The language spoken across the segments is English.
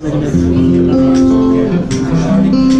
Thank you.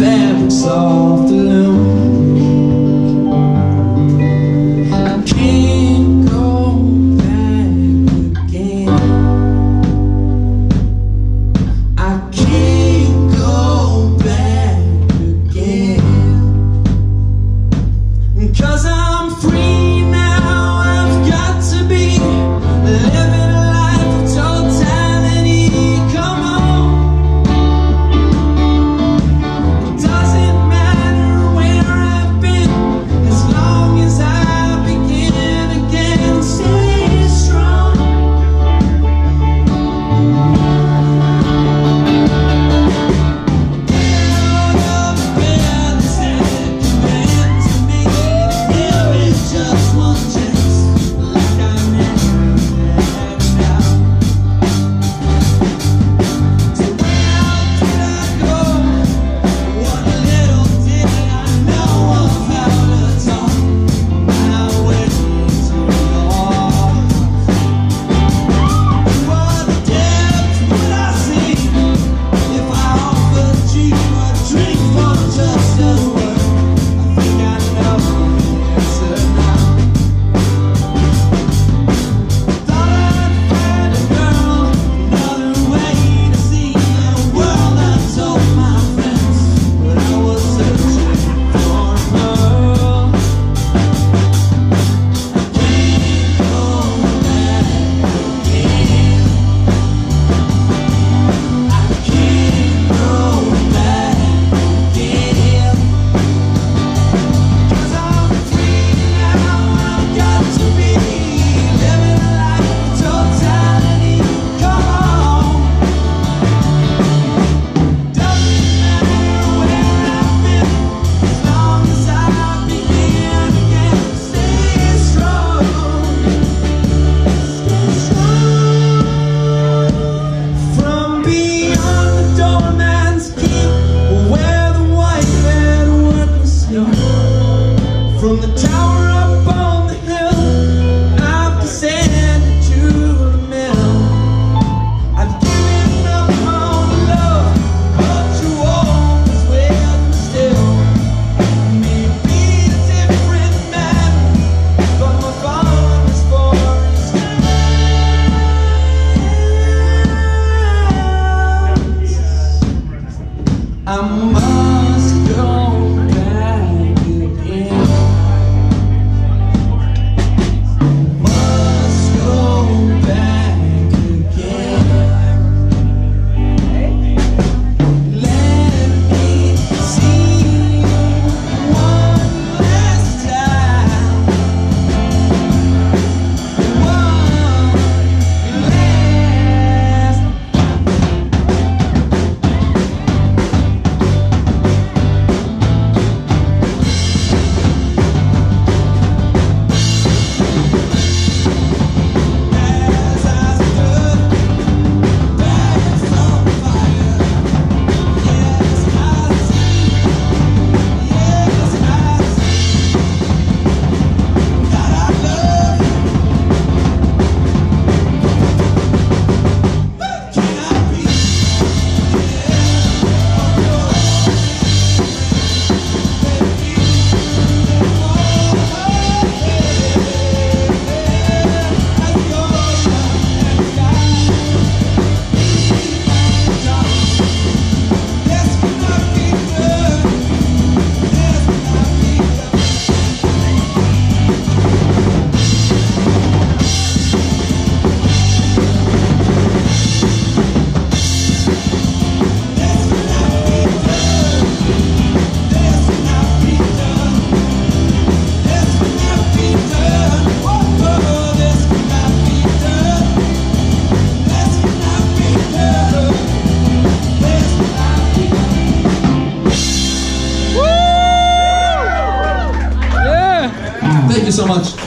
Split, the fabric's From the tower up on much.